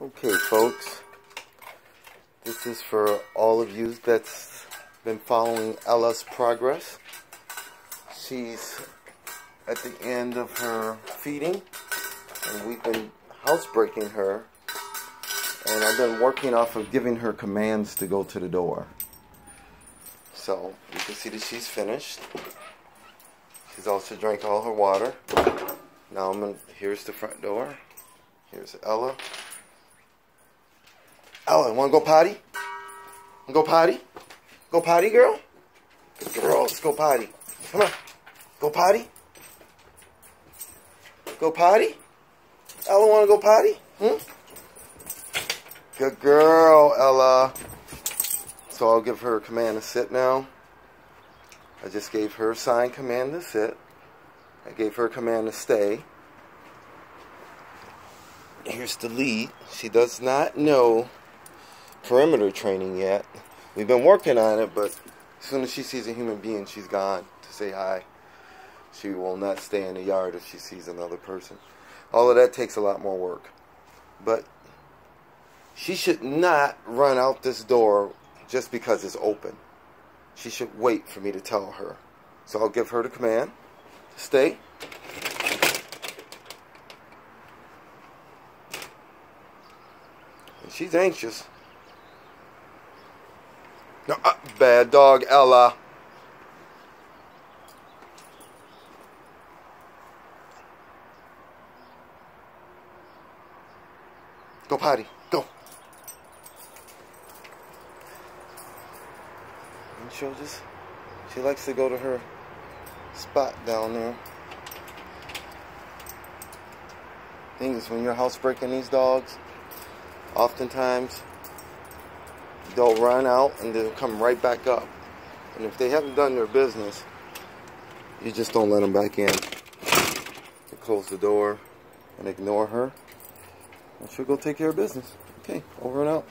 Okay, folks. This is for all of you that's been following Ella's progress. She's at the end of her feeding, and we've been housebreaking her. And I've been working off of giving her commands to go to the door. So you can see that she's finished. She's also drank all her water. Now I'm gonna, here's the front door. Here's Ella. Ella, wanna go potty? Wanna go potty? Go potty, girl? Girl, let's go potty. Come on. Go potty? Go potty? Ella wanna go potty? Hmm? Good girl, Ella. So I'll give her a command to sit now. I just gave her a sign command to sit. I gave her a command to stay. Here's the lead. She does not know perimeter training yet. We've been working on it, but as soon as she sees a human being, she's gone to say hi. She will not stay in the yard if she sees another person. All of that takes a lot more work. But she should not run out this door just because it's open. She should wait for me to tell her. So I'll give her the command to stay. And she's anxious. No, uh, bad dog, Ella. Go potty. Go. And she'll just, she likes to go to her spot down there. Thing is, when you're housebreaking these dogs, oftentimes they'll run out and they'll come right back up. And if they haven't done their business, you just don't let them back in. You close the door and ignore her. And she'll go take care of business. Okay, over and out.